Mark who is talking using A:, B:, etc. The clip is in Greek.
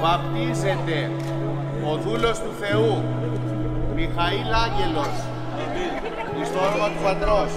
A: Βαπτίζεται ο δούλος του Θεού Μιχαήλ Άγγελος εις το όνομα του Πατρός.